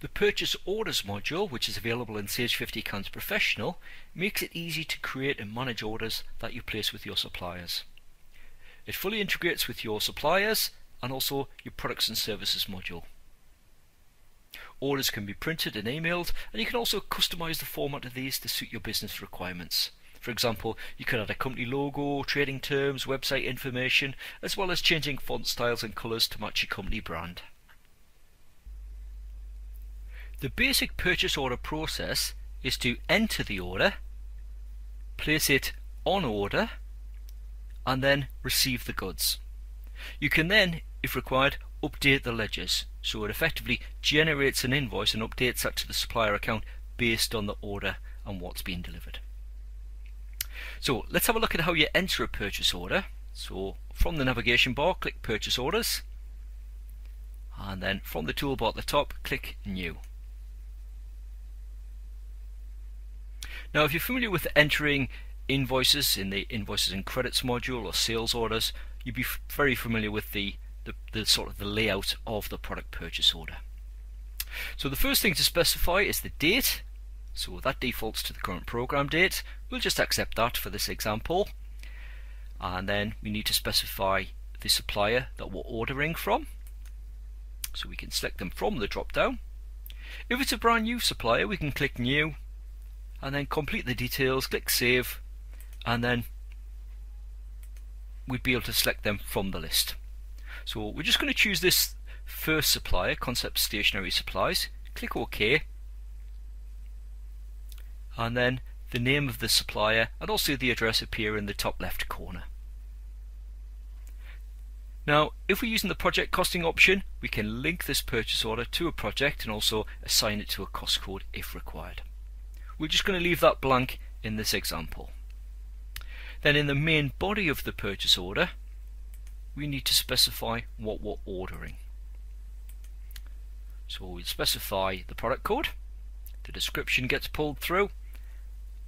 The Purchase Orders module, which is available in Sage 50 Accounts Professional, makes it easy to create and manage orders that you place with your suppliers. It fully integrates with your suppliers and also your products and services module. Orders can be printed and emailed, and you can also customize the format of these to suit your business requirements. For example, you can add a company logo, trading terms, website information, as well as changing font styles and colours to match your company brand. The basic purchase order process is to enter the order, place it on order, and then receive the goods. You can then, if required, update the ledgers. So it effectively generates an invoice and updates that to the supplier account based on the order and what's being delivered. So let's have a look at how you enter a purchase order. So from the navigation bar, click Purchase Orders. And then from the toolbar at the top, click New. Now if you're familiar with entering invoices in the Invoices and Credits module or sales orders, you'd be very familiar with the, the, the sort of the layout of the product purchase order. So the first thing to specify is the date so that defaults to the current program date. We'll just accept that for this example. And then we need to specify the supplier that we're ordering from. So we can select them from the drop down. If it's a brand new supplier, we can click new and then complete the details, click save, and then we'd be able to select them from the list. So we're just going to choose this first supplier, Concept Stationery Supplies, click OK, and then the name of the supplier and also the address appear in the top left corner. Now, if we're using the project costing option, we can link this purchase order to a project and also assign it to a cost code if required. We're just going to leave that blank in this example. Then in the main body of the purchase order, we need to specify what we're ordering. So we'll specify the product code, the description gets pulled through,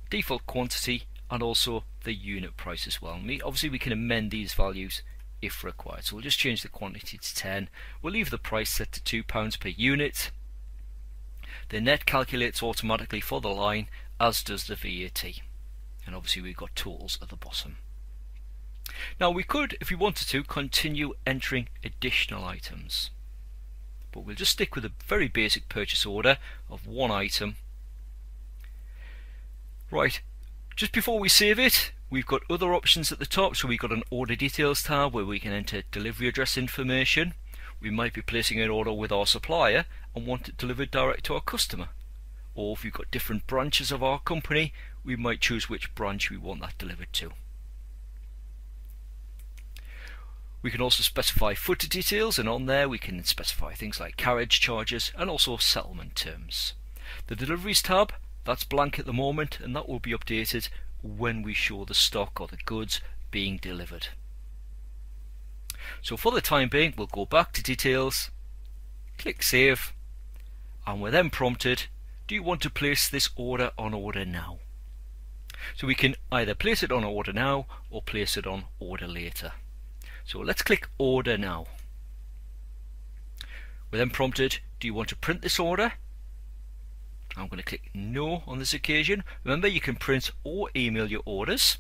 default quantity and also the unit price as well. obviously we can amend these values if required. So we'll just change the quantity to 10. We'll leave the price set to £2 per unit. The net calculates automatically for the line as does the VAT. And obviously we've got tools at the bottom. Now we could, if we wanted to, continue entering additional items. But we'll just stick with a very basic purchase order of one item Right, just before we save it, we've got other options at the top. So we've got an order details tab where we can enter delivery address information. We might be placing an order with our supplier and want it delivered direct to our customer. Or if we've got different branches of our company, we might choose which branch we want that delivered to. We can also specify footer details and on there we can specify things like carriage charges and also settlement terms. The deliveries tab that's blank at the moment and that will be updated when we show the stock or the goods being delivered. So for the time being we'll go back to details, click save and we're then prompted do you want to place this order on order now? So we can either place it on order now or place it on order later. So let's click order now. We're then prompted do you want to print this order? I'm going to click no on this occasion. Remember you can print or email your orders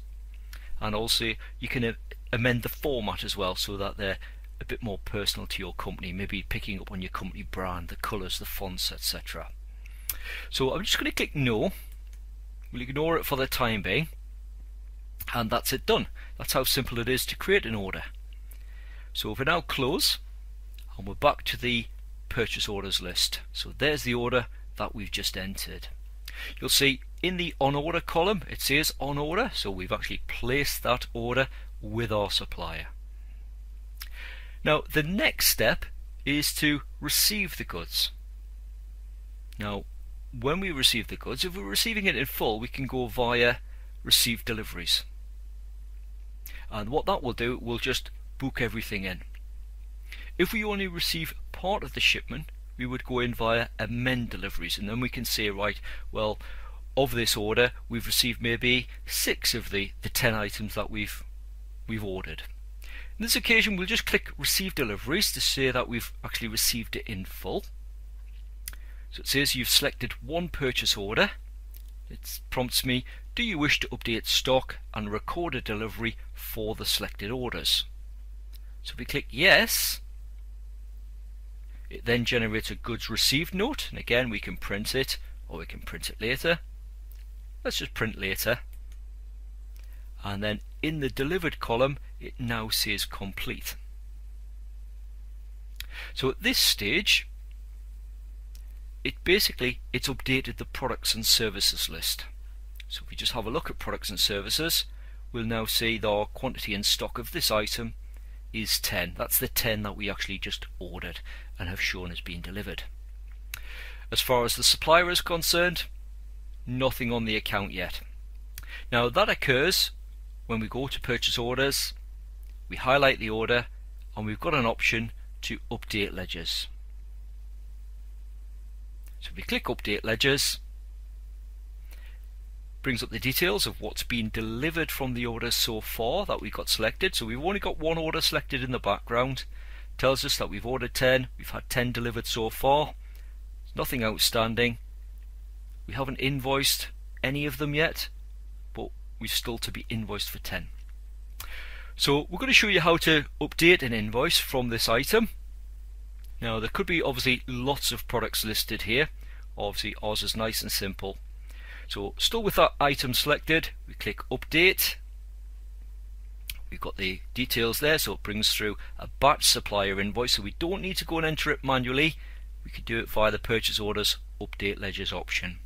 and also you can amend the format as well so that they're a bit more personal to your company, maybe picking up on your company brand, the colours, the fonts, etc. So I'm just going to click no. We'll ignore it for the time being and that's it done. That's how simple it is to create an order. So if we now close and we're back to the purchase orders list. So there's the order that we've just entered. You'll see in the on order column it says on order so we've actually placed that order with our supplier. Now the next step is to receive the goods. Now when we receive the goods if we're receiving it in full we can go via receive deliveries and what that will do we'll just book everything in. If we only receive part of the shipment we would go in via amend deliveries and then we can say right well of this order we've received maybe six of the the 10 items that we've we've ordered in this occasion we'll just click receive deliveries to say that we've actually received it in full So it says you've selected one purchase order. It prompts me, do you wish to update stock and record a delivery for the selected orders? So if we click yes, it then generates a goods received note, and again we can print it or we can print it later. Let's just print later. And then in the delivered column, it now says complete. So at this stage, it basically it's updated the products and services list. So if we just have a look at products and services, we'll now see the quantity in stock of this item is 10. That's the 10 that we actually just ordered and have shown as being delivered. As far as the supplier is concerned, nothing on the account yet. Now that occurs when we go to purchase orders, we highlight the order and we've got an option to update ledgers. So if we click update ledgers, brings up the details of what's been delivered from the order so far that we got selected. So we've only got one order selected in the background. Tells us that we've ordered 10, we've had 10 delivered so far. Nothing outstanding. We haven't invoiced any of them yet, we're still to be invoiced for 10. So we're going to show you how to update an invoice from this item. Now there could be obviously lots of products listed here. Obviously ours is nice and simple. So still with that item selected, we click update. We've got the details there, so it brings through a batch supplier invoice, so we don't need to go and enter it manually. We could do it via the purchase orders update ledgers option.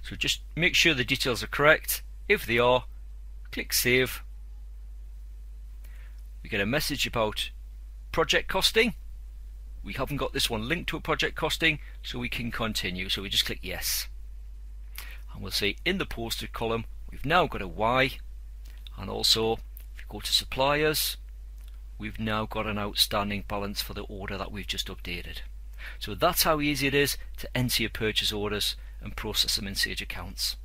So just make sure the details are correct. If they are, click save. We get a message about project costing. We haven't got this one linked to a project costing, so we can continue. So we just click yes and we'll see in the posted column we've now got a Y and also if you go to suppliers we've now got an outstanding balance for the order that we've just updated. So that's how easy it is to enter your purchase orders and process them in Sage accounts.